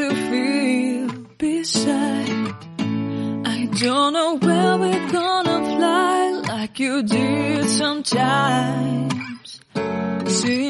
to feel beside. I don't know where we're gonna fly like you did sometimes. See